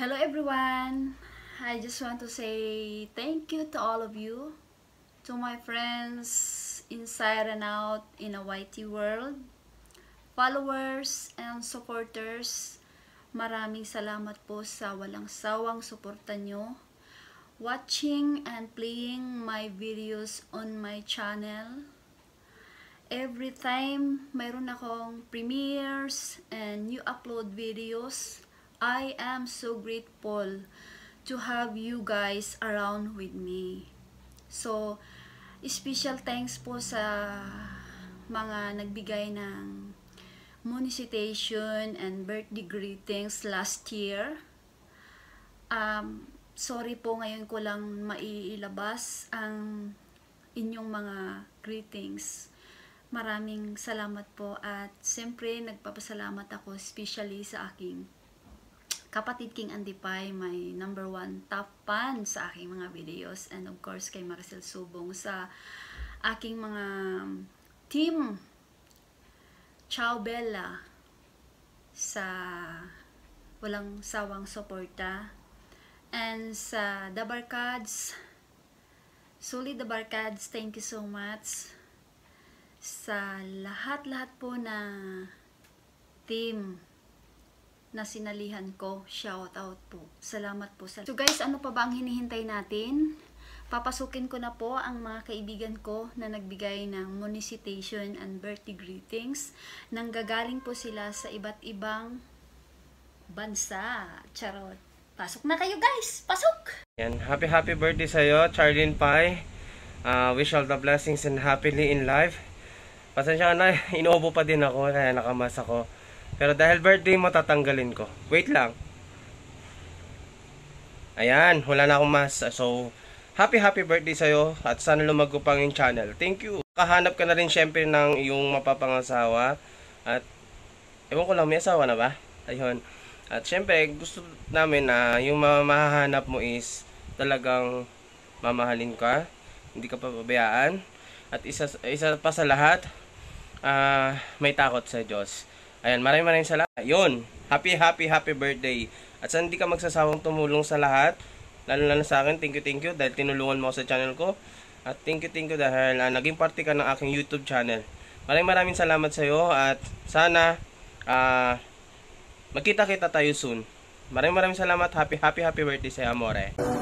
Hello everyone! I just want to say thank you to all of you, to my friends inside and out in a YT world, followers and supporters. Maraming salamat po sa walang sawang suporta nyo, watching and playing my videos on my channel. Every time mayroon akong premieres and new upload videos, I am so grateful to have you guys around with me. So, special thanks po sa mga nagbigay ng monicitation and birthday greetings last year. Um, sorry po ngayon ko lang maiilabas ang inyong mga greetings. Maraming salamat po at siyempre nagpapasalamat ako especially sa aking kapatid King Andy Pai, my number one top fan sa aking mga videos. And of course, kay Maricel Subong sa aking mga team Ciao Bella sa walang sawang suporta. And sa The Barkads, Solid The Barkads, thank you so much. Sa lahat-lahat po na team na sinalihan ko. Shout out po. Salamat po. So guys, ano pa ba ang hinihintay natin? Papasukin ko na po ang mga kaibigan ko na nagbigay ng monicitation and birthday greetings. Nanggagaling po sila sa iba't ibang bansa. Charot. Pasok na kayo guys! Pasok! Yan. Happy happy birthday sa'yo, Charlene Pai. Uh, wish all the blessings and happily in life. Pasensya na, inuubo pa din ako kaya nakamas ako. Pero dahil birthday mo, tatanggalin ko. Wait lang. Ayan, wala na akong mas. So, happy happy birthday sa'yo at sana lumago pang yung channel. Thank you. Kahanap ka na rin syempre ng iyong mapapangasawa. At, ewan ko lang, may asawa na ba? Ayun. At syempre, gusto namin na yung mahahanap mo is talagang mamahalin ka. Hindi ka papabayaan. At isa, isa pa sa lahat, uh, may takot sa Diyos. Ayan, maraming maraming salamat. Yun, happy, happy, happy birthday. At sa hindi ka magsasawang tumulong sa lahat, lalo na sa akin, thank you, thank you, dahil tinulungan mo sa channel ko. At thank you, thank you, dahil uh, naging parte ka ng aking YouTube channel. Maraming maraming salamat sa iyo at sana uh, magkita-kita tayo soon. Maraming maraming salamat. Happy, happy, happy birthday sa Amore.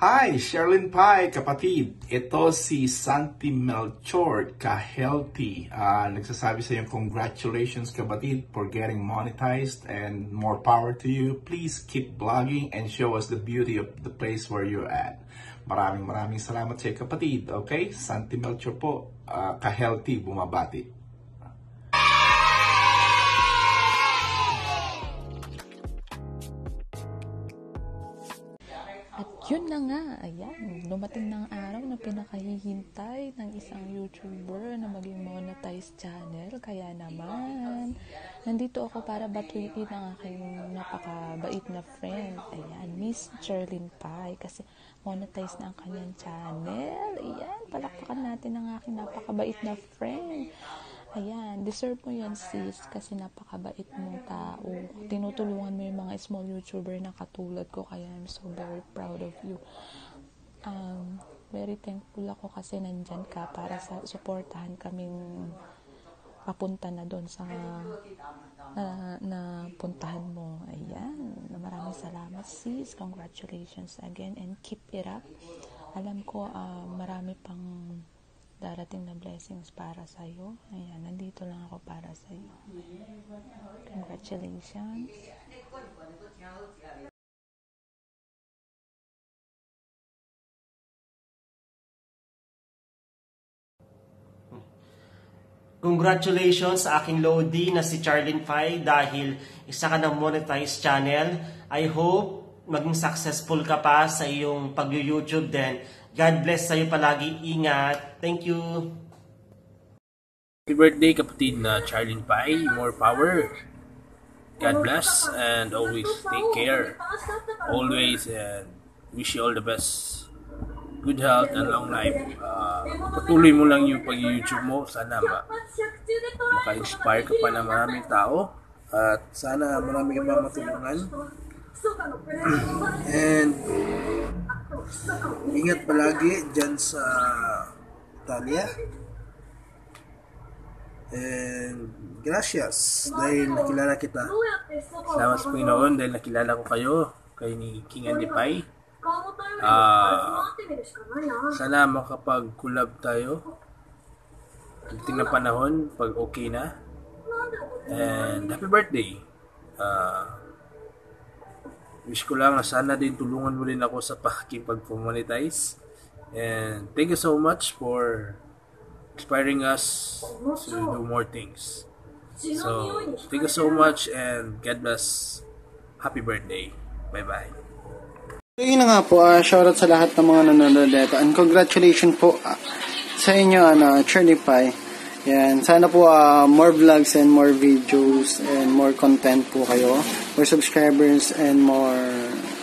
Hi, Sherlyn Pai, kapatid. Ito si Santi Melchor, ka-healthy. Uh, nagsasabi sa iyo, congratulations kapatid for getting monetized and more power to you. Please keep blogging and show us the beauty of the place where you're at. Maraming maraming salamat sa iyo kapatid. Okay? Santi Melchor po, uh, ka-healthy, bumabati. Nga, ayan, dumating ng araw na pinakahihintay ng isang YouTuber na maging monetized channel. Kaya naman, nandito ako para batuin ang aking napakabait na friend. Ayan, Miss Cherlyn Pai. Kasi monetize na ang kanyang channel. Ayan, palakpakan natin ang aking napakabait na friend. Ayan, deserve mo yan sis kasi napakabait mong tao. Tinutulungan mo yung mga small YouTuber na katulad ko kaya I'm so very proud of you. Um, very thankful ako kasi nandyan ka para sa suportahan kaming papunta na doon sa na, na puntahan mo. Ayan, maraming salamat sis. Congratulations again and keep it up. Alam ko uh, marami pang darating na blessings para sa iyo. Ayan, nandito lang ako para sa iyo. Congratulations. Congratulations sa aking Lodi na si Charlene Fay dahil isa ka ng monetized channel. I hope maging successful ka pa sa iyong pag-YouTube din God bless sa'yo palagi. Ingat. Thank you. Happy birthday kapatid na Charlene Pai. More power. God bless and always take care. Always and wish you all the best. Good health and long life. Uh, tuloy mo lang yung pag-YouTube mo. Sana ma maka-inspire ka pa ng maraming tao. At sana marami ka pa matulungan. And ingat palagi dyan sa Italia. And gracias dahil nakilala kita. Salamat sa Panginoon dahil nakilala ko kayo kay ni King Andy Pai. Ah, sana makapag-collab tayo. Pagdating ng panahon, pag okay na. And happy birthday. Ah, wish ko lang na sana din tulungan mo rin ako sa pakikipag-monetize. And thank you so much for inspiring us to do more things. So, thank you so much and God bless. Happy birthday. Bye-bye. So yun nga po, uh, shoutout sa lahat ng mga nanonood dito. And congratulations po ah, sa inyo, ano, Cherny Pie. Yan, sana po ah, more vlogs and more videos and more content po kayo. More subscribers and more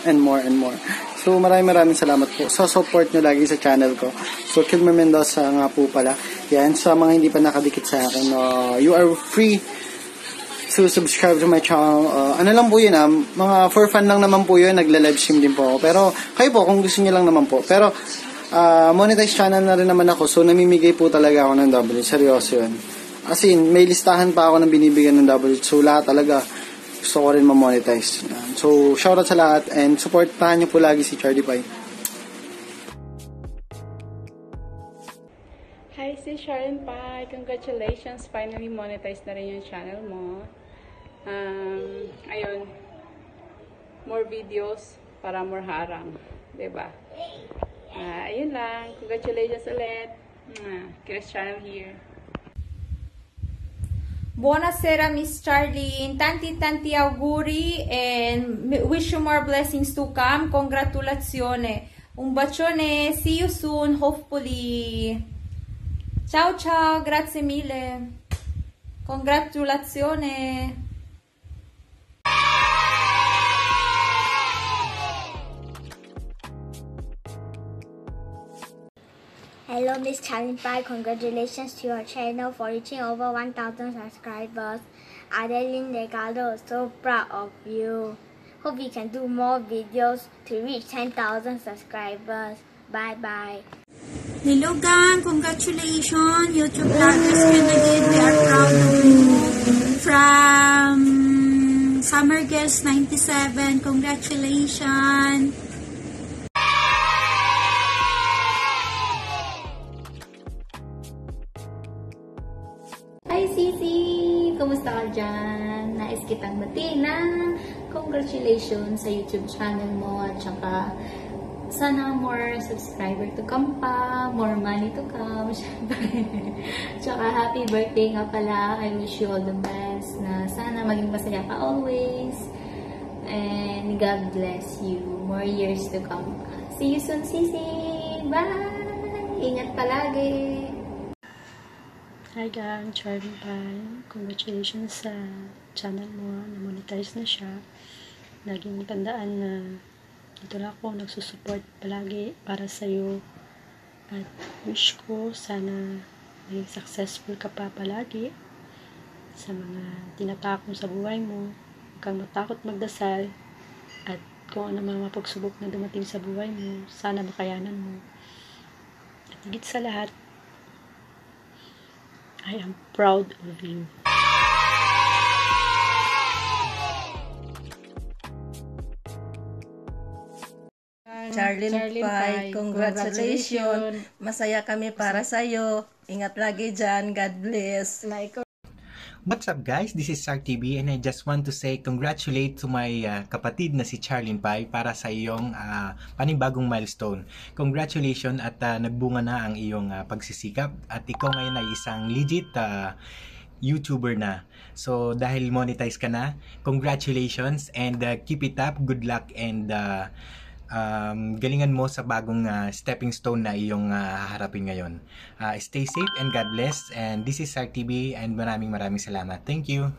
and more and more. So maraming maraming salamat po sa support nyo lagi sa channel ko. So Kilmer Mendoza nga po pala. Yan, sa mga hindi pa nakadikit sa akin, uh, you are free to subscribe to my channel. Uh, ano lang po yun ah, mga for fun lang naman po yun, nagla-live stream din po ako. Pero kayo po, kung gusto niyo lang naman po. Pero uh, monetize channel na rin naman ako, so namimigay po talaga ako ng W. Seryoso yun. As in, may listahan pa ako ng binibigyan ng W. So lahat talaga gusto ko rin ma-monetize. So, shoutout sa lahat and supportahan niyo po lagi si Charlie Pie. Hi, si Sharon Pai. Congratulations. Finally monetize na rin yung channel mo. Um, ayun. More videos para more harang. ba? Ah, ayun lang. Congratulations ulit. Uh, Chris Channel here. Buonasera, Miss Charlene. Tanti tanti auguri and wish you more blessings to come. Congratulazione. Un bacione. See you soon, hopefully. Ciao ciao, grazie mille. Congratulazione. Hello, Miss Challenge Pie. Congratulations to your channel for reaching over 1,000 subscribers. Adeline Delgado is so proud of you. Hope you can do more videos to reach 10,000 subscribers. Bye bye. Hello gang, congratulations! YouTube vloggers din. We are proud of you. From Summer Girls 97, congratulations! Kumusta ka dyan? Nais kitang batiin na congratulations sa YouTube channel mo at saka sana more subscriber to come pa, more money to come, syempre. Tsaka happy birthday nga pala. I wish you all the best na sana maging masaya ka always. And God bless you. More years to come. See you soon, Sisi! Bye! Ingat palagi! Hi gang, Charlie Pie. Congratulations sa channel mo na monetize na siya. Laging tandaan na dito lang ako nagsusupport palagi para sa'yo. At wish ko sana maging successful ka pa palagi sa mga tinatakong sa buhay mo. Huwag kang matakot magdasal at kung ano mga mapagsubok na dumating sa buhay mo, sana makayanan mo. At higit sa lahat, I am proud of you. Charlene, Charlene Pai, congratulations. Masaya kami para sa iyo. Ingat lagi dyan. God bless. What's up guys? This is Sark TV and I just want to say congratulate to my uh, kapatid na si Charlene Pai para sa iyong uh, panibagong milestone. Congratulations at uh, nagbunga na ang iyong uh, pagsisikap at ikaw ngayon ay isang legit uh, YouTuber na. So dahil monetize ka na, congratulations and uh, keep it up. Good luck and uh, um, galingan mo sa bagong uh, stepping stone na iyong uh, haharapin ngayon. Uh, stay safe and God bless. And this is Sark TV and maraming maraming salamat. Thank you.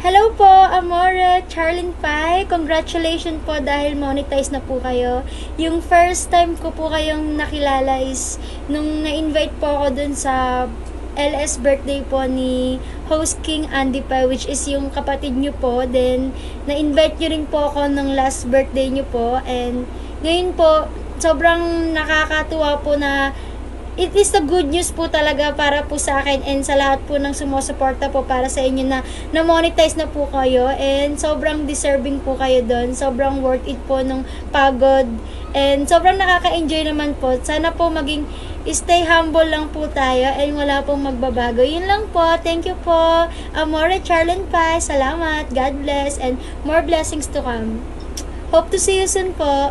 Hello po, Amore, Charlene Pai. Congratulations po dahil monetize na po kayo. Yung first time ko po kayong nakilala is nung na-invite po ako dun sa LS birthday po ni host King Andy Pai which is yung kapatid nyo po. Then, na-invite nyo rin po ako ng last birthday nyo po. And ngayon po, sobrang nakakatuwa po na it is the good news po talaga para po sa akin and sa lahat po ng sumusuporta po para sa inyo na na-monetize na po kayo and sobrang deserving po kayo doon. Sobrang worth it po nung pagod and sobrang nakaka-enjoy naman po. Sana po maging stay humble lang po tayo and wala pong magbabago. Yun lang po. Thank you po. Amore Charlene Pai. Salamat. God bless and more blessings to come. Hope to see you soon po.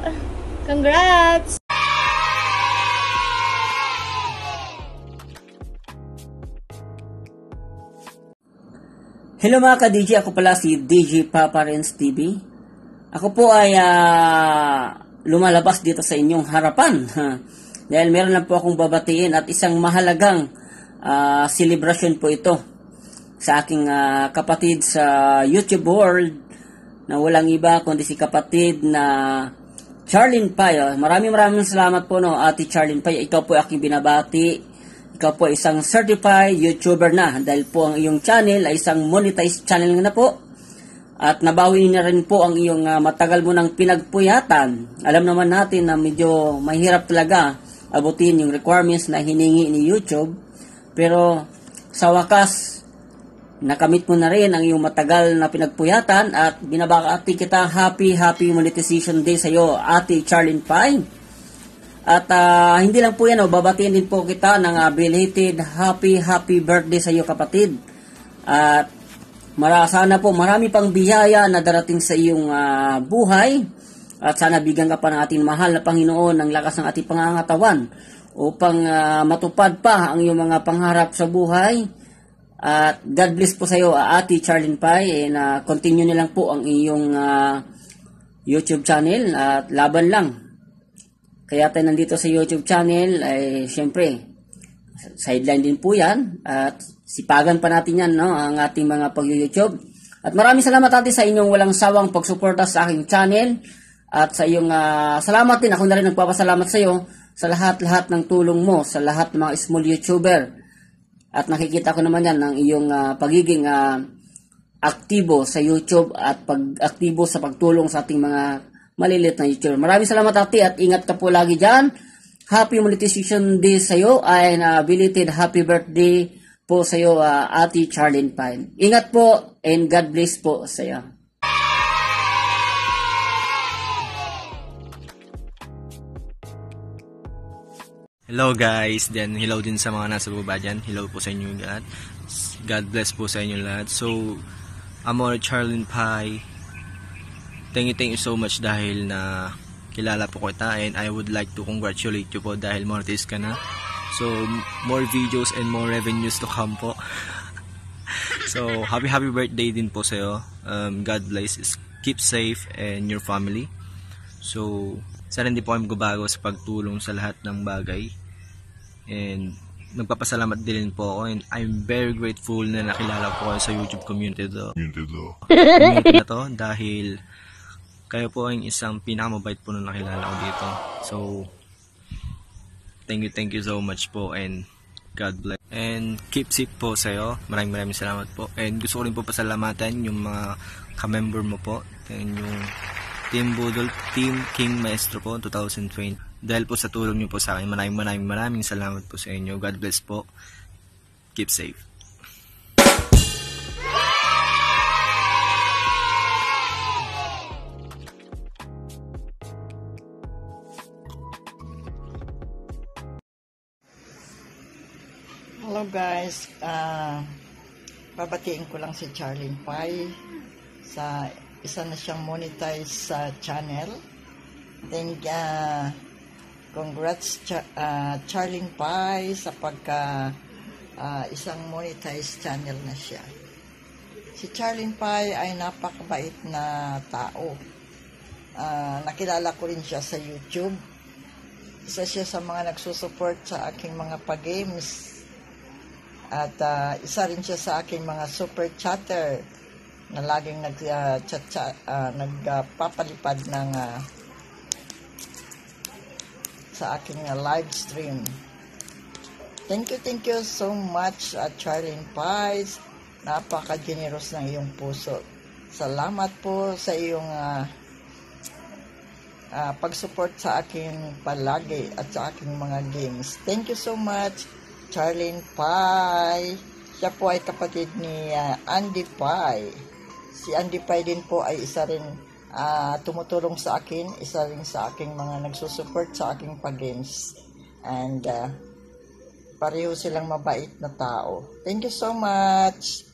Congrats! Hello mga ka-DJ, ako pala si DJ Papa Renz TV. Ako po ay uh, lumalabas dito sa inyong harapan. Dahil meron lang po akong babatiin at isang mahalagang uh, celebration po ito sa aking uh, kapatid sa YouTube world na walang iba kundi si kapatid na Charlene Pay. Maraming maraming salamat po no, Ate Charlene Pay. Ikaw po aking binabati ikaw po isang certified YouTuber na dahil po ang iyong channel ay isang monetized channel na po. At nabawi na rin po ang iyong uh, matagal mo ng pinagpuyatan. Alam naman natin na medyo mahirap talaga abutin yung requirements na hiningi ni YouTube. Pero sa wakas, nakamit mo na rin ang iyong matagal na pinagpuyatan at binabakati kita happy happy monetization day sa iyo, Ate Charlene Pine. At uh, hindi lang po yan, oh, babatiin din po kita ng uh, belated happy happy birthday sa iyo kapatid. At mara, sana po marami pang biyaya na darating sa iyong uh, buhay. At sana bigyan ka pa ng ating mahal na Panginoon ng lakas ng ating pangangatawan upang uh, matupad pa ang iyong mga pangarap sa buhay. At God bless po sa iyo, uh, Ate Charlene Pai. And uh, continue nilang po ang iyong uh, YouTube channel at laban lang kaya tayo nandito sa YouTube channel ay syempre sideline din po yan at sipagan pa natin yan no, ang ating mga pag-YouTube. At maraming salamat natin sa inyong walang sawang pagsuporta sa aking channel at sa iyong uh, salamat din ako na rin nagpapasalamat sa iyo sa lahat-lahat ng tulong mo sa lahat ng mga small YouTuber. At nakikita ko naman yan ng iyong uh, pagiging uh, aktibo sa YouTube at pag-aktibo sa pagtulong sa ating mga malilit na YouTuber. Maraming salamat ate at ingat ka po lagi dyan. Happy monetization day sa iyo and uh, belated happy birthday po sa iyo uh, ate Charlene Pine. Ingat po and God bless po sa iyo. Hello guys, then hello din sa mga nasa baba dyan. Hello po sa inyo lahat. God bless po sa inyo lahat. So, Amor Charlene Pie, thank you, thank you so much dahil na kilala po kita and I would like to congratulate you po dahil monetize ka na. So, more videos and more revenues to come po. so, happy happy birthday din po sa'yo. Um, God bless. Keep safe and your family. So, sana hindi po kami gubago sa pagtulong sa lahat ng bagay. And, nagpapasalamat din po ako and I'm very grateful na nakilala po kayo sa YouTube community to. community na to dahil kayo po ang isang pinakamabait po na nakilala ko dito. So, thank you, thank you so much po and God bless. And keep safe po sa'yo. Maraming maraming salamat po. And gusto ko rin po pasalamatan yung mga ka-member mo po. And yung Team Budol, Team King Maestro po 2020. Dahil po sa tulong niyo po sa akin, maraming maraming maraming salamat po sa inyo. God bless po. Keep safe. Guys, uh, babatiin ko lang si Charlene Pai sa isa na siyang monetize sa channel. Thank uh, congrats Char uh, Charlene Pai sa pagka uh, isang monetized channel na siya. Si Charlene Pai ay napakabait na tao. Uh, nakilala ko rin siya sa YouTube. Isa siya sa mga nagsusupport sa aking mga pag-games at uh, isa rin siya sa aking mga super chatter na laging nag, uh, chat, chat, uh, nagpapalipad ng uh, sa aking uh, live stream. Thank you, thank you so much, uh, Charlene Pies. Napaka-generous ng iyong puso. Salamat po sa iyong uh, uh, pag-support sa akin palagi at sa aking mga games. Thank you so much, Charlene Pie. Siya po ay kapatid ni uh, Andy Pie. Si Andy Pie din po ay isa rin uh, tumutulong sa akin, isa rin sa aking mga nagsusupport sa aking pag-games. And uh, pareho silang mabait na tao. Thank you so much.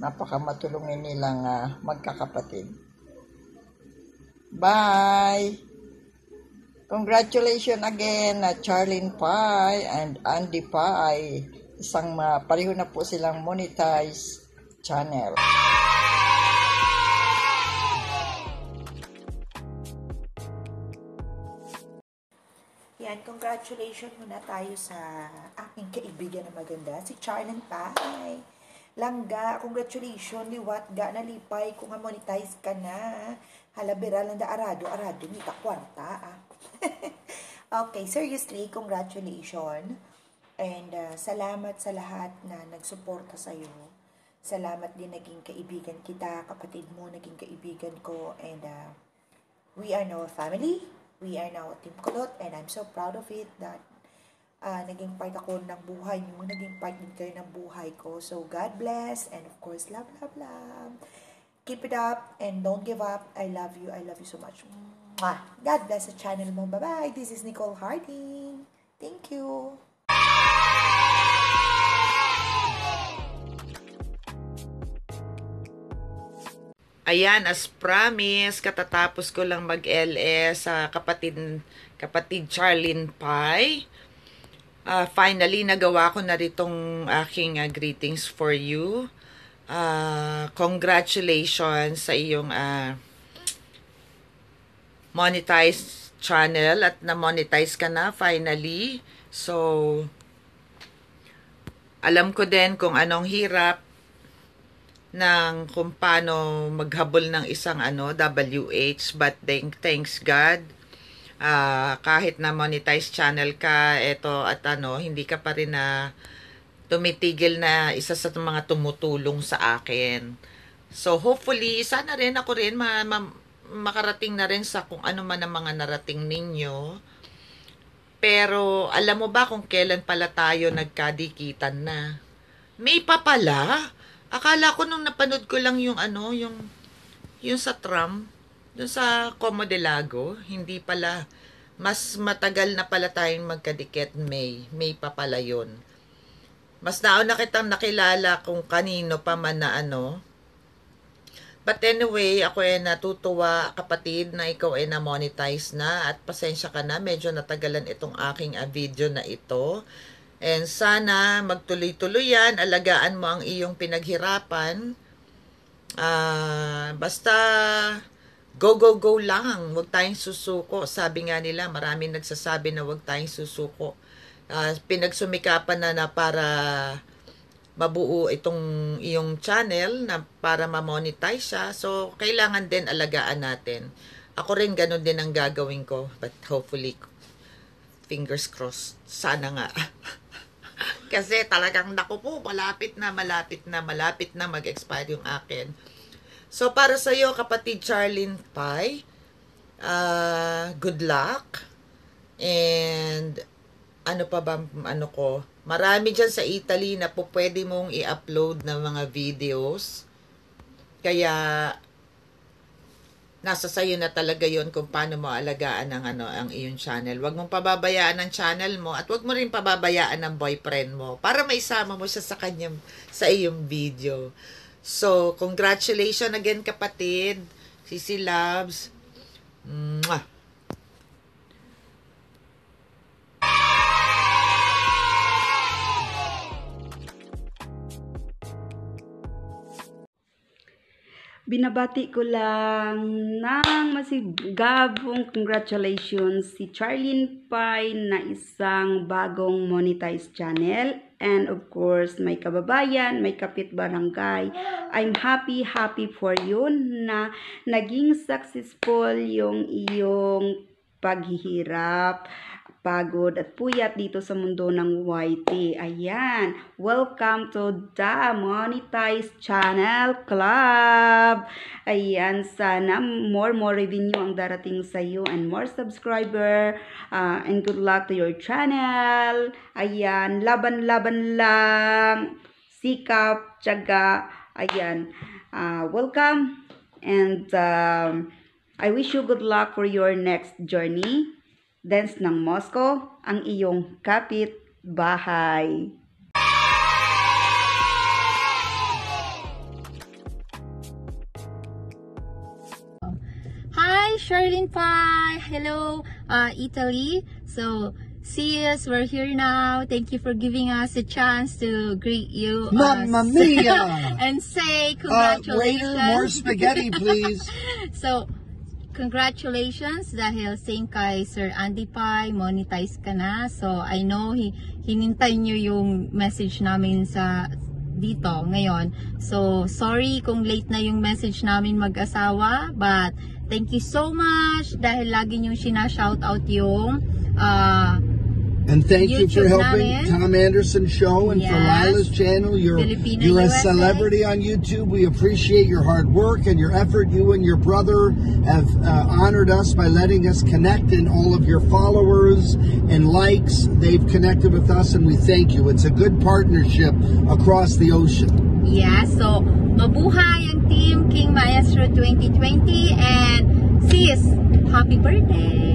Napakamatulungin nilang uh, magkakapatid. Bye! Congratulations again na uh, Charlene Pai and Andy Pai. Isang uh, pareho na po silang monetize channel. Yan, congratulations muna tayo sa aking kaibigan na maganda, si Charlene Pai. Langga, congratulations, liwat ga nalipay kung monetize ka na. Halabira lang da arado, arado, ni kwarta. Ah. okay, seriously, congratulations. And uh, salamat sa lahat na nagsuporta sa iyo. Salamat din naging kaibigan kita, kapatid mo, naging kaibigan ko. And uh, we are now a family we are now Team Kulot and I'm so proud of it that uh, naging part ako ng buhay niyo, naging part din kayo ng buhay ko. So, God bless and of course, love, love, love. Keep it up and don't give up. I love you. I love you so much. Mwah. God bless the channel mo. Bye-bye. This is Nicole Harding. Thank you. Ayan, as promise, katatapos ko lang mag-LS sa kapatid, kapatid Charlene Pai. Uh, finally, nagawa ko na ritong aking uh, greetings for you. Uh, congratulations sa iyong uh, monetized channel at na-monetize ka na finally. So, alam ko din kung anong hirap ng kung paano maghabol ng isang ano WH but thank, thanks God uh, kahit na monetize channel ka eto at ano hindi ka pa rin na tumitigil na isa sa mga tumutulong sa akin so hopefully sana rin ako rin ma, ma, makarating na rin sa kung ano man ang mga narating ninyo pero alam mo ba kung kailan pala tayo nagkadikitan na may pa pala Akala ko nung napanood ko lang yung ano, yung yung sa tram, dun sa Como de Lago, hindi pala mas matagal na pala tayong magkadikit May. May pa pala yun. Mas nauna kitang nakilala kung kanino pa man na ano. But anyway, ako ay natutuwa kapatid na ikaw ay na-monetize na at pasensya ka na, medyo natagalan itong aking uh, video na ito. And sana magtuloy-tuloy yan, alagaan mo ang iyong pinaghirapan. Uh, basta go, go, go lang. Huwag tayong susuko. Sabi nga nila, maraming nagsasabi na huwag tayong susuko. Uh, pinagsumikapan na na para mabuo itong iyong channel na para ma-monetize siya. So, kailangan din alagaan natin. Ako rin ganun din ang gagawin ko. But hopefully, fingers crossed. Sana nga. Kasi talagang naku po, malapit na, malapit na, malapit na mag-expire yung akin. So, para sa iyo, kapatid Charlene Pai, uh, good luck. And, ano pa ba, ano ko, marami dyan sa Italy na po pwede mong i-upload ng mga videos. Kaya, nasa sayo na talaga yon kung paano mo alagaan ang ano ang iyong channel. Huwag mong pababayaan ang channel mo at huwag mo rin pababayaan ang boyfriend mo para maisama mo siya sa kanyang sa iyong video. So, congratulations again kapatid. Sisi Loves. Mwah. Binabati ko lang ng masigabong congratulations si Charlene Pai na isang bagong monetized channel. And of course, may kababayan, may kapit barangay. I'm happy, happy for you na naging successful yung iyong paghihirap, pagod at puyat dito sa mundo ng YT. Ayan, welcome to the Monetized Channel Club. Ayan, sana more more revenue ang darating sa iyo and more subscriber. Uh, and good luck to your channel. Ayan, laban-laban lang. Sikap, tiyaga. Ayan, uh, welcome and um, I wish you good luck for your next journey. Dance ng Moscow, ang iyong kapit bahay. Hi, Charlene Pie. Hello, uh, Italy. So, sis, we're here now. Thank you for giving us a chance to greet you. uh, Mamma mia! and say Uh, congratulations. waiter, more spaghetti, please. so, congratulations dahil same kay Sir Andy Pai, monetize ka na. So, I know hi hinintay nyo yung message namin sa dito ngayon. So, sorry kung late na yung message namin mag-asawa, but thank you so much dahil lagi nyo sinashout out yung uh, And thank you for helping namin. Tom Anderson show and for Lila's channel. You're you're a USA. celebrity on YouTube. We appreciate your hard work and your effort. You and your brother have uh, honored us by letting us connect and all of your followers and likes. They've connected with us and we thank you. It's a good partnership across the ocean. Yeah, so mabuhay ang team King Maestro 2020 and sis, happy birthday!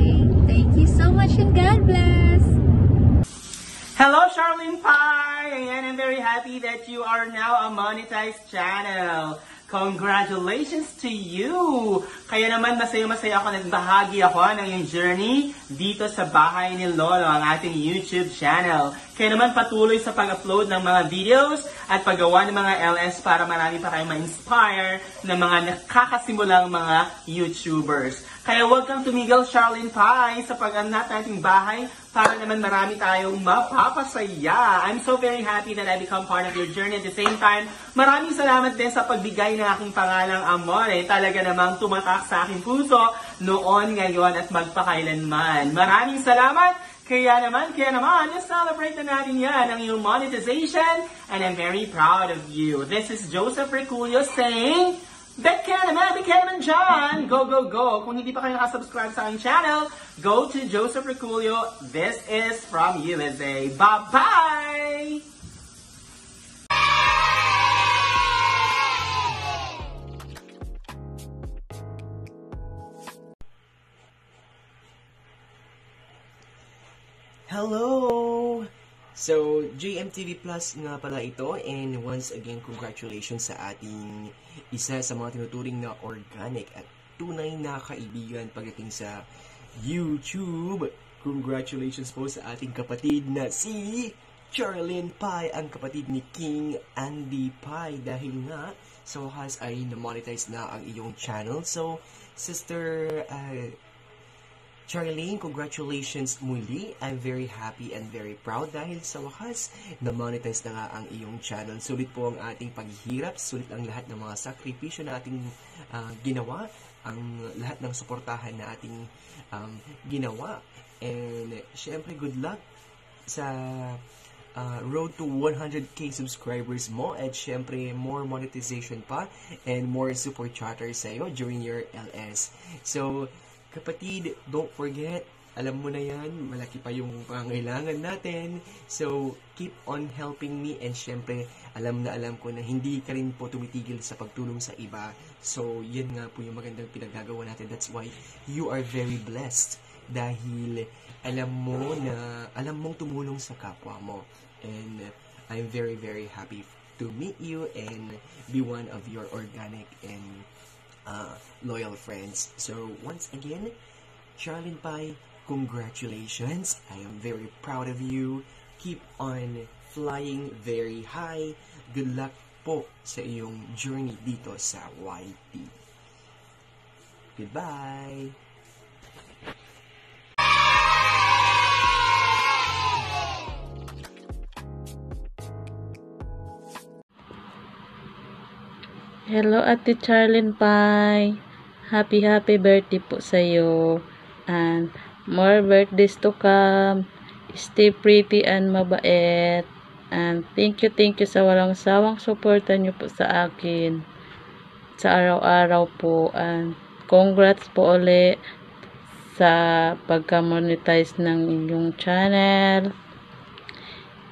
Hello, Charlene Pie! Ayan, I'm very happy that you are now a monetized channel. Congratulations to you! Kaya naman masaya-masaya ako nagbahagi ako ng iyong journey dito sa bahay ni Lolo, ang ating YouTube channel. Kaya naman patuloy sa pag-upload ng mga videos at paggawa ng mga LS para marami pa kayong ma-inspire ng mga nakakasimulang mga YouTubers. Kaya huwag kang tumigil, Charlene Pie, sa pag-anat nating bahay para naman marami tayong mapapasaya. I'm so very happy that I become part of your journey. At the same time, maraming salamat din sa pagbigay ng aking pangalang Amore. Talaga namang tumatak sa aking puso noon, ngayon at magpakailanman. Maraming salamat! Kaya naman, kaya naman, let's celebrate na natin yan, ang iyong monetization, and I'm very proud of you. This is Joseph Reculio saying, Naman, bet ka naman dyan! Go, go, go! Kung hindi pa kayo nakasubscribe sa aking channel, go to Joseph Reculio. This is from USA. Bye-bye! Hello! So, JMTV Plus nga pala ito and once again, congratulations sa ating isa sa mga tinuturing na organic at tunay na kaibigan pagdating sa YouTube. Congratulations po sa ating kapatid na si Charlene Pai, ang kapatid ni King Andy Pai dahil nga sa wakas ay na-monetize na ang iyong channel. So, Sister uh, Charlene, congratulations muli. I'm very happy and very proud dahil sa wakas, na-monetize na nga ang iyong channel. Sulit po ang ating paghihirap, sulit ang lahat ng mga sakripisyo na ating ah, ginawa, ang lahat ng suportahan na ating um, ginawa. And syempre, good luck sa uh, road to 100k subscribers mo at syempre more monetization pa and more super chatters sa'yo during your LS. So, kapatid, don't forget, alam mo na yan, malaki pa yung pangailangan natin. So, keep on helping me and syempre, alam na alam ko na hindi ka rin po tumitigil sa pagtulong sa iba. So, yan nga po yung magandang pinagagawa natin. That's why you are very blessed dahil alam mo na alam mong tumulong sa kapwa mo. And I'm very, very happy to meet you and be one of your organic and uh, loyal friends. So, once again, Charlene Pai, congratulations. I am very proud of you. Keep on flying very high. Good luck po sa iyong journey dito sa YT. Goodbye! Hello, Ate Charlene Pai. Happy, happy birthday po sa iyo. And more birthdays to come. Stay pretty and mabait. And thank you, thank you sa walang sawang suporta niyo po sa akin. Sa araw-araw po. And congrats po uli sa pagka-monetize ng inyong channel.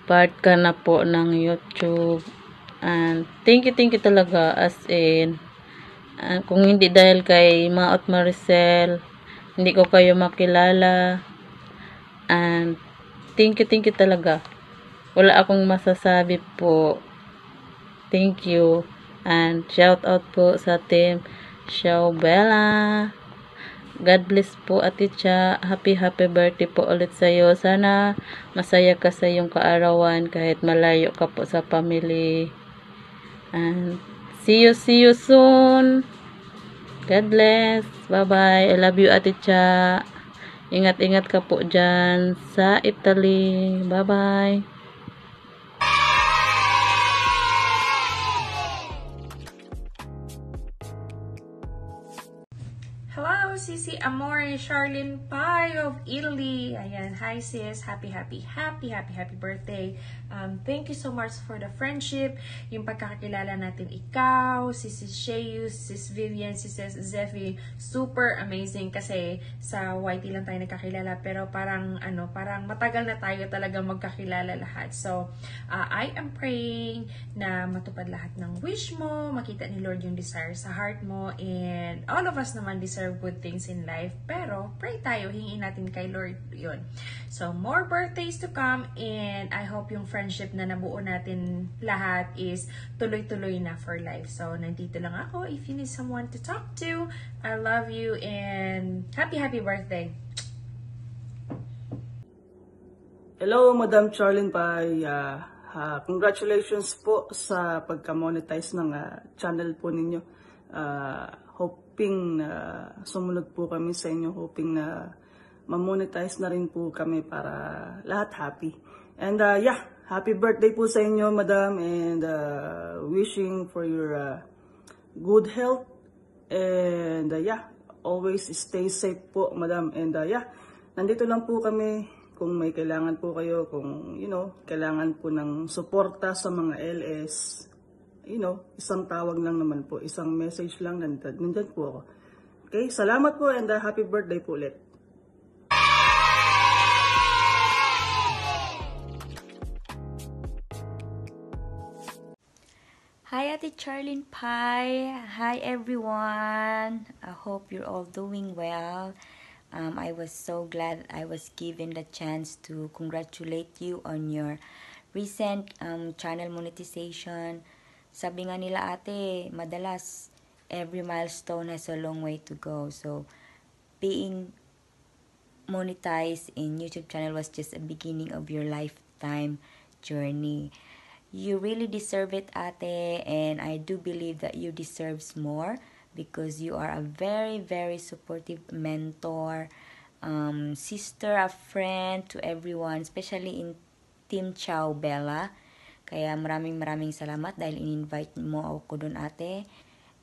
Part ka na po ng YouTube. And thank you, thank you talaga as in and kung hindi dahil kay Maot Maricel hindi ko kayo makilala. And thank you, thank you talaga. Wala akong masasabi po. Thank you. And shout out po sa team Show God bless po Ate Cha. Happy happy birthday po ulit sa iyo sana masaya ka sa iyong kaarawan kahit malayo ka po sa family And see you, see you soon. God bless. Bye-bye. I love you, Ate Cha. Ingat-ingat ka po dyan sa Italy. Bye-bye. Hello, Sisi Amore, Charlene Pai of Italy. Ayan, hi sis. Happy, happy, happy, happy, happy birthday. Um, thank you so much for the friendship. Yung pagkakakilala natin ikaw, si Sis Sheus, Sis Vivian, si Sis Zeffy. Super amazing kasi sa YT lang tayo nagkakilala pero parang ano, parang matagal na tayo talaga magkakilala lahat. So, uh, I am praying na matupad lahat ng wish mo, makita ni Lord yung desire sa heart mo and all of us naman deserve good things in life. Pero, pray tayo, hingin natin kay Lord yun. So, more birthdays to come and I hope yung friendship na nabuo natin lahat is tuloy-tuloy na for life. So, nandito lang ako. If you need someone to talk to, I love you and happy, happy birthday. Hello, Madam Charlene Pai. Uh, uh, congratulations po sa pagka-monetize ng uh, channel po ninyo. Uh, hoping na sumunod po kami sa inyo. Hoping na ma-monetize na rin po kami para lahat happy. And uh, yeah, happy birthday po sa inyo, Madam. And uh, wishing for your uh, good health. And uh, yeah, always stay safe po, Madam. And uh, yeah, nandito lang po kami kung may kailangan po kayo, kung, you know, kailangan po ng suporta sa mga LS, you know, isang tawag lang naman po, isang message lang, nandyan, nandyan po ako. Okay, salamat po and uh, happy birthday po ulit. Ate Charlene Pai. Hi, everyone. I hope you're all doing well. Um, I was so glad I was given the chance to congratulate you on your recent um, channel monetization. Sabi nga nila ate, madalas every milestone has a long way to go. So, being monetized in YouTube channel was just a beginning of your lifetime journey. You really deserve it, ate, and I do believe that you deserves more because you are a very, very supportive mentor, um, sister, a friend to everyone, especially in Team Chow Bella. Kaya maraming maraming salamat dahil in-invite mo ako doon ate.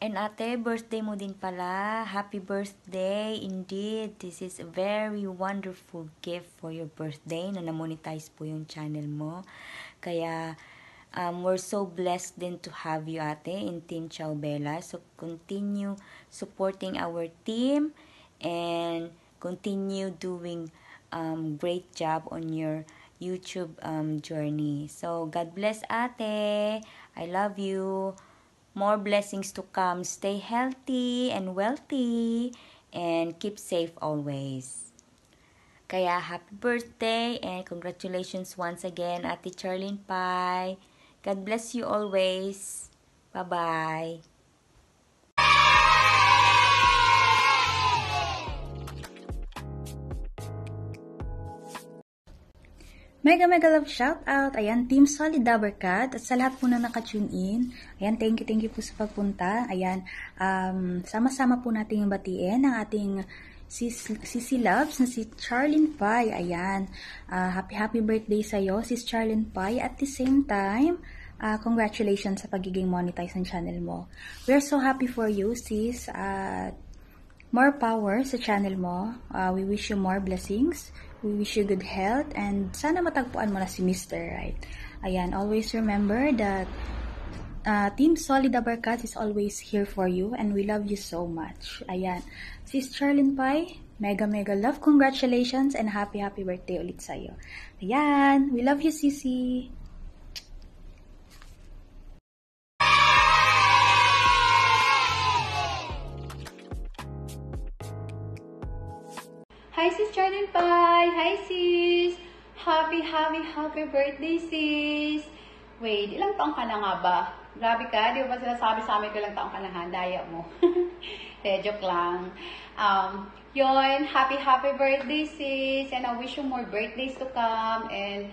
And ate, birthday mo din pala. Happy birthday. Indeed, this is a very wonderful gift for your birthday na na-monetize po yung channel mo. Kaya, um, we're so blessed din to have you ate in Team Chow Bella. So, continue supporting our team and continue doing um, great job on your YouTube um, journey. So, God bless ate. I love you. More blessings to come. Stay healthy and wealthy and keep safe always. Kaya happy birthday and congratulations once again Ate Charlene Pai. God bless you always. Bye-bye. Mega mega love shout out. Ayan, Team Solid Dabarkat. At sa lahat po na nakatune in. Ayan, thank you, thank you po sa pagpunta. Ayan, um, sama-sama po natin yung batiin ng ating sis, sisi loves na si Charlene Pai. Ayan, uh, happy happy birthday sa'yo, sis Charlene Pai. At the same time, uh, congratulations sa pagiging monetize ng channel mo. We are so happy for you, sis. At uh, more power sa channel mo. Uh, we wish you more blessings. We wish you good health and sana matagpuan mo na si Mr. Right. Ayan, always remember that uh, Team Solid Abarkat is always here for you and we love you so much. Ayan, Sis Charlene Pai, mega mega love, congratulations and happy happy birthday ulit sa'yo. Ayan, we love you Sisi. Hi, Sis Jordan Pai! Hi, sis! Happy, happy, happy birthday, sis! Wait, ilang taong ka na nga ba? Grabe ka, di ba sinasabi sa amin ko ilang taong ka na? Daya mo. eh, joke lang. Um, yon happy, happy birthday, sis! And I wish you more birthdays to come. And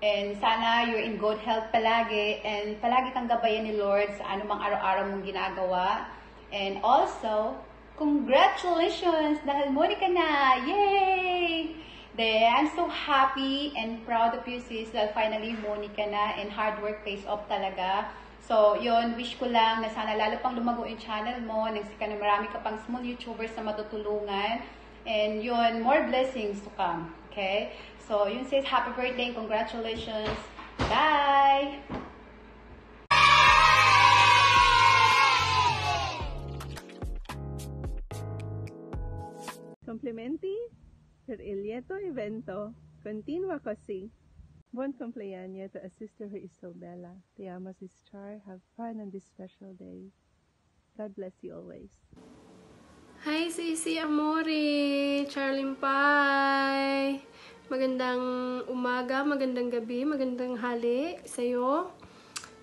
And sana you're in good health palagi. And palagi kang gabayan ni Lord sa anumang araw-araw mong ginagawa. And also, Congratulations! Dahil Monica na! Yay! Then, I'm so happy and proud of you, sis, dahil finally Monica na and hard work pays off talaga. So, yon wish ko lang na sana lalo pang lumago yung channel mo, nang sika na marami ka pang small YouTubers na matutulungan. And yun, more blessings to come. Okay? So, yun sis, happy birthday congratulations. Bye! Complimenti per il lieto evento. Continua così. Buon compleanno to a sister who is so bella. Te amo, sister. Have fun on this special day. God bless you always. Hi, Sisi Amore! Charlene Pai! Magandang umaga, magandang gabi, magandang hali sa'yo.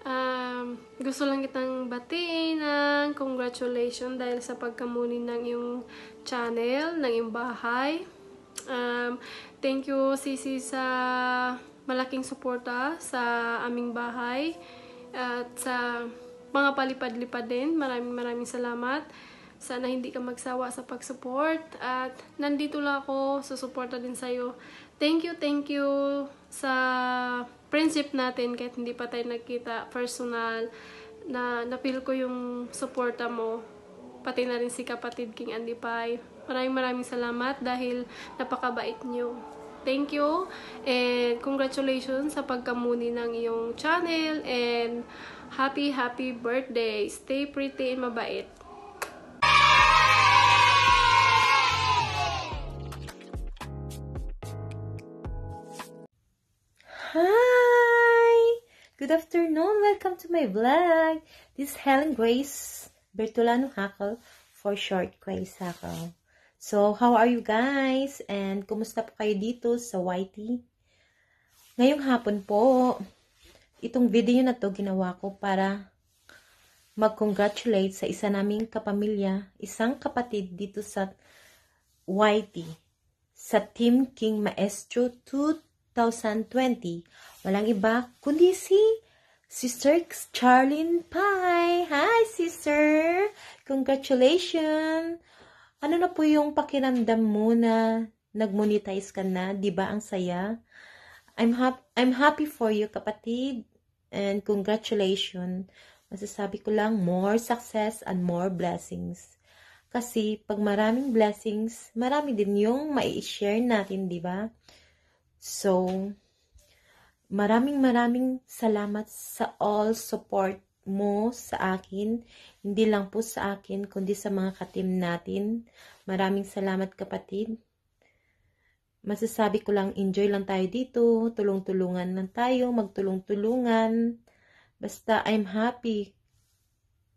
Um, gusto lang kitang batiin ng congratulations dahil sa pagkamuni ng iyong channel, ng iyong bahay. Um, thank you, Sisi, sa malaking suporta sa aming bahay at sa mga palipad-lipad din. Maraming maraming salamat. Sana hindi ka magsawa sa pag-support at nandito lang ako, susuporta din sa'yo. Thank you, thank you sa friendship natin kahit hindi pa tayo nagkita personal na napil ko yung suporta mo pati na rin si kapatid King Andy Pai. Maraming maraming salamat dahil napakabait nyo. Thank you and congratulations sa pagkamuni ng iyong channel and happy happy birthday. Stay pretty and mabait. Hi! Good afternoon. Welcome to my vlog. This is Helen Grace Bertolano Hackle for short Grace Hackle. So, how are you guys? And kumusta po kayo dito sa YT? Ngayong hapon po, itong video na to ginawa ko para mag-congratulate sa isa naming kapamilya, isang kapatid dito sa YT, sa Team King Maestro 2 2020. Walang iba kundi si Sister Charlene Pai. Hi, sister! Congratulations! Ano na po yung pakiramdam mo na nag-monetize ka na? Di ba ang saya? I'm, hap I'm happy for you, kapatid. And congratulations. Masasabi ko lang, more success and more blessings. Kasi pag maraming blessings, marami din yung mai-share natin, di ba? So, maraming maraming salamat sa all support mo sa akin. Hindi lang po sa akin, kundi sa mga katim natin. Maraming salamat kapatid. Masasabi ko lang, enjoy lang tayo dito. Tulong-tulungan lang tayo, magtulong-tulungan. Basta I'm happy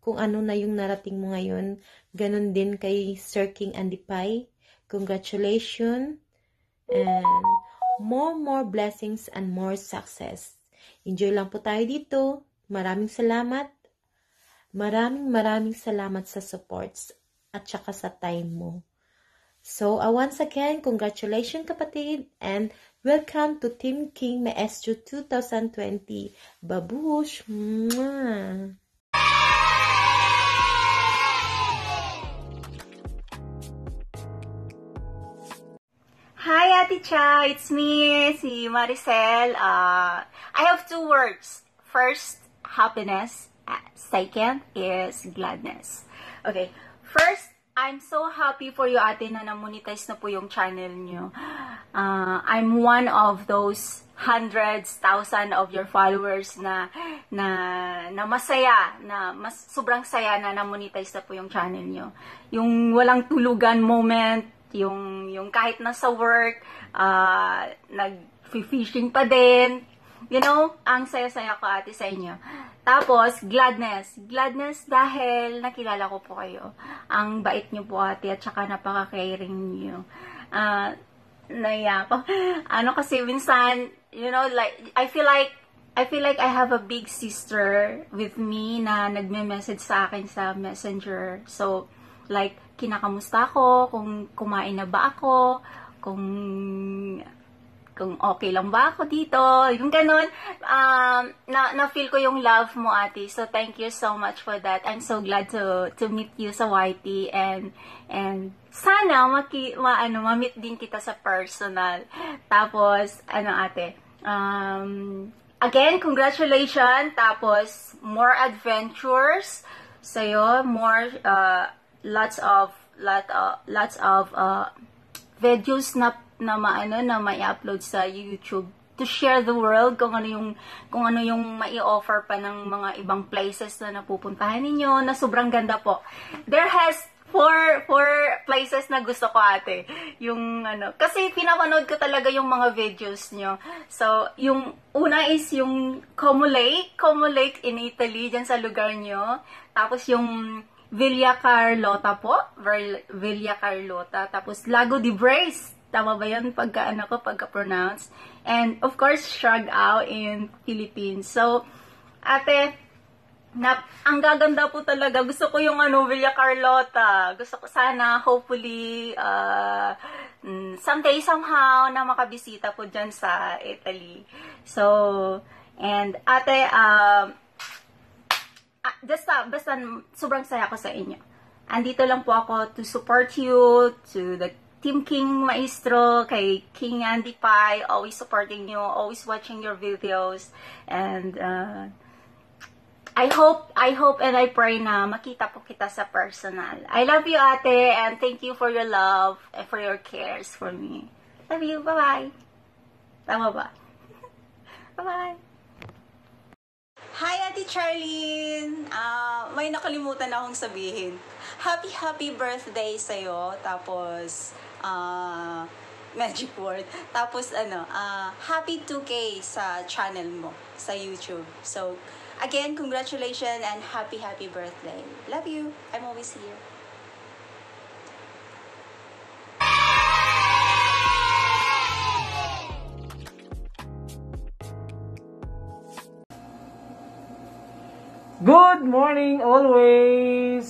kung ano na yung narating mo ngayon. Ganon din kay Sir King Andipay. Congratulations. And more, more blessings and more success. Enjoy lang po tayo dito. Maraming salamat. Maraming maraming salamat sa supports at saka sa time mo. So, uh, once again, congratulations kapatid and Welcome to Team King Maestro 2020. Babush! Hi, Ate Cha! It's me, si Maricel. Uh, I have two words. First, happiness. Second is gladness. Okay. First, I'm so happy for you, ate, na na-monetize na po yung channel nyo. Uh, I'm one of those hundreds, thousand of your followers na na na masaya, na mas sobrang saya na na-monetize na po yung channel nyo. Yung walang tulugan moment, yung yung kahit nasa work, uh, nag-fishing pa din. You know, ang saya-saya ko ate sa inyo. Tapos, gladness. Gladness dahil nakilala ko po kayo. Ang bait niyo po ate at saka napaka-caring niyo. Uh, naiya ko. Ano kasi minsan, you know, like, I feel like I feel like I have a big sister with me na nagme-message sa akin sa messenger. So, like, kinakamusta ko, kung kumain na ba ako, kung kung okay lang ba ako dito, yung ganun, um, na, na-feel ko yung love mo, ate. So, thank you so much for that. I'm so glad to, to meet you sa YT and, and sana maki, ma, ano, ma-meet din kita sa personal. Tapos, ano, ate, um, again, congratulations. Tapos, more adventures sa'yo, more, uh, lots of, lot, uh, lots of, uh, videos na na maano na mai-upload sa YouTube to share the world kung ano yung kung ano yung mai-offer pa ng mga ibang places na napupuntahan ninyo na sobrang ganda po. There has four four places na gusto ko ate. Yung ano, kasi pinapanood ko talaga yung mga videos nyo. So, yung una is yung Como Lake, Como Lake in Italy, dyan sa lugar nyo. Tapos yung Villa Carlota po, Villa Carlota. Tapos Lago de Brace, Tama ba yun pagka, ano ko, pagka-pronounce? And, of course, Siargao in Philippines. So, ate, na, ang gaganda po talaga. Gusto ko yung ano, Villa Carlota. Gusto ko sana, hopefully, uh, someday, somehow, na makabisita po dyan sa Italy. So, and ate, um, uh, basta, basta, sobrang saya ko sa inyo. Andito lang po ako to support you, to the Team King Maestro, kay King Andy Pai, always supporting you, always watching your videos, and uh, I hope, I hope and I pray na makita po kita sa personal. I love you, ate, and thank you for your love and for your cares for me. Love you, bye-bye. Tama ba? bye-bye. Hi, Ate Charlene! Uh, may nakalimutan akong sabihin. Happy, happy birthday sa'yo. Tapos, uh, magic word. Tapos, ano, uh, happy 2K sa channel mo, sa YouTube. So, again, congratulations and happy, happy birthday. Love you. I'm always here. Good morning always!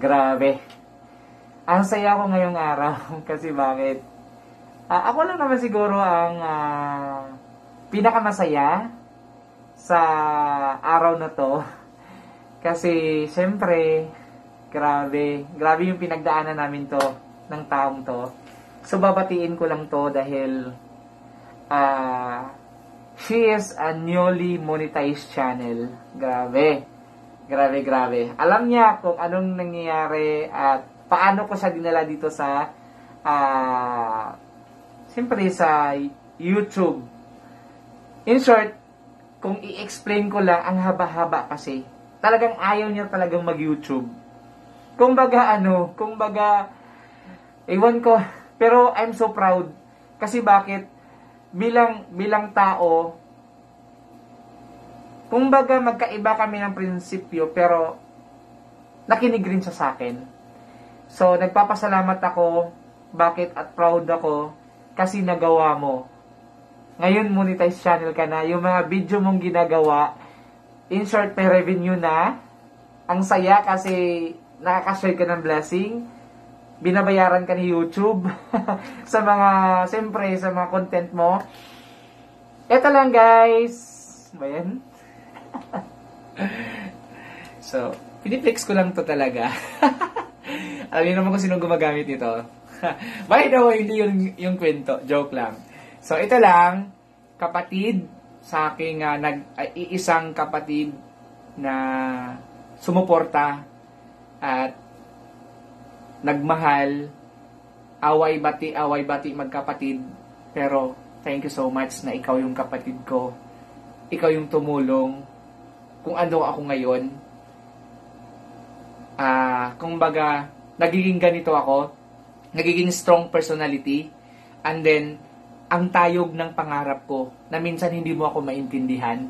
Grabe. Ang saya ko ngayong araw kasi bakit? Uh, ako lang naman siguro ang uh, pinakamasaya sa araw na to. Kasi syempre, grabe, grabe yung pinagdaanan namin to ng taong to. So babatiin ko lang to dahil uh, she is a newly monetized channel. Grabe. Grabe, grabe. Alam niya kung anong nangyayari at paano ko siya dinala dito sa uh, siyempre sa YouTube. In short, kung i-explain ko lang, ang haba-haba kasi. Talagang ayaw niya talagang mag-YouTube. Kung baga ano, kung baga, ewan ko, pero I'm so proud. Kasi bakit? Bilang, bilang tao, kung baga magkaiba kami ng prinsipyo, pero nakinig rin siya sa akin. So, nagpapasalamat ako, bakit at proud ako, kasi nagawa mo. Ngayon, monetize channel ka na. Yung mga video mong ginagawa, in short, may revenue na. Ang saya kasi nakaka-share ka ng blessing. binabayaran ka ni YouTube sa mga, siyempre, sa mga content mo. Ito lang guys. Ba yan? so, piniflex ko lang to talaga. Alam naman kung sino gumagamit nito. By the way, hindi yung, yung kwento. Joke lang. So, ito lang, kapatid sa aking uh, nag, uh, iisang kapatid na sumuporta at nagmahal, away bati, away bati magkapatid. Pero, thank you so much na ikaw yung kapatid ko. Ikaw yung tumulong. Kung ano ako ngayon. Ah, uh, kung baga, nagiging ganito ako, nagiging strong personality, and then, ang tayog ng pangarap ko, na minsan hindi mo ako maintindihan.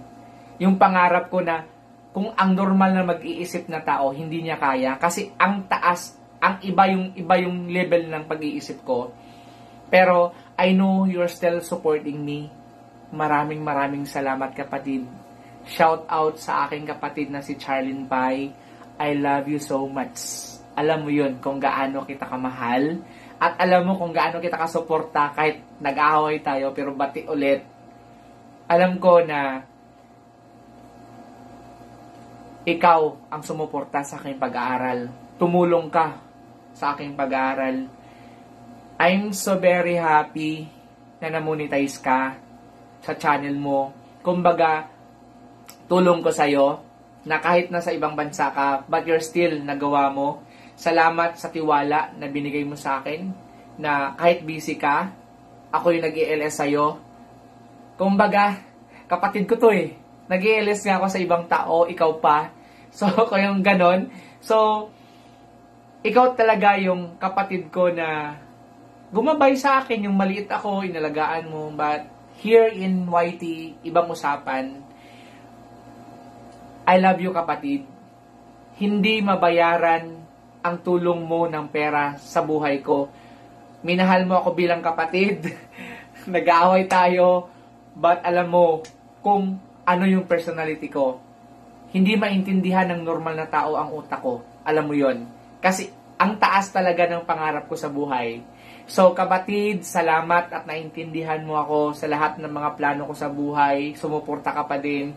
Yung pangarap ko na, kung ang normal na mag-iisip na tao, hindi niya kaya, kasi ang taas, ang iba yung, iba yung level ng pag-iisip ko. Pero, I know you're still supporting me. Maraming maraming salamat kapatid. Shout out sa aking kapatid na si Charlene Pai. I love you so much alam mo yun kung gaano kita kamahal at alam mo kung gaano kita kasuporta kahit nag-aaway tayo pero bati ulit. Alam ko na ikaw ang sumuporta sa aking pag-aaral. Tumulong ka sa aking pag-aaral. I'm so very happy na namonetize ka sa channel mo. Kumbaga, tulong ko sa'yo na kahit nasa ibang bansa ka, but you're still nagawa mo Salamat sa tiwala na binigay mo sa akin na kahit busy ka, ako yung nag-i-LS sa'yo. Kumbaga, kapatid ko to eh. Nag-i-LS nga ako sa ibang tao, ikaw pa. So, kayong ganon. So, ikaw talaga yung kapatid ko na gumabay sa akin yung maliit ako, inalagaan mo. But here in YT, ibang usapan. I love you kapatid. Hindi mabayaran ang tulong mo ng pera sa buhay ko. Minahal mo ako bilang kapatid. Nag-aaway tayo. But alam mo kung ano yung personality ko. Hindi maintindihan ng normal na tao ang utak ko. Alam mo yon Kasi ang taas talaga ng pangarap ko sa buhay. So, kapatid, salamat at naintindihan mo ako sa lahat ng mga plano ko sa buhay. Sumuporta ka pa din.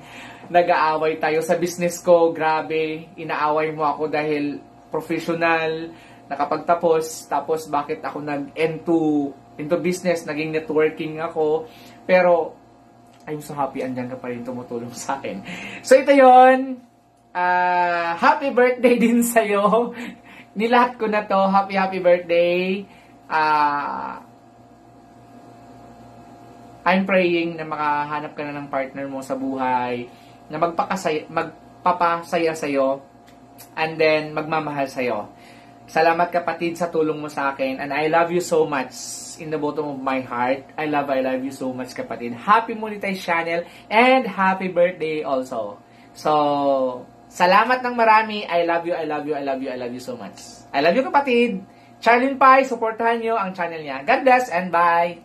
Nag-aaway tayo sa business ko. Grabe, inaaway mo ako dahil professional, nakapagtapos, tapos bakit ako nag into into business, naging networking ako. Pero, I'm so happy andyan ka pa rin tumutulong sa akin. So, ito yon uh, Happy birthday din sa'yo. Nilahat ko na to. Happy, happy birthday. Uh, I'm praying na makahanap ka na ng partner mo sa buhay, na magpakasaya, magpapasaya sa'yo, and then magmamahal sa'yo. Salamat kapatid sa tulong mo sa akin and I love you so much in the bottom of my heart. I love, I love you so much kapatid. Happy Monetize Channel and happy birthday also. So, salamat ng marami. I love you, I love you, I love you, I love you so much. I love you kapatid. Charlene Pai, supportahan nyo ang channel niya. God bless and bye!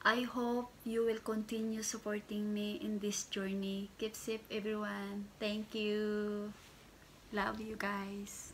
I hope you will continue supporting me in this journey. Keep safe everyone. Thank you. Love you guys.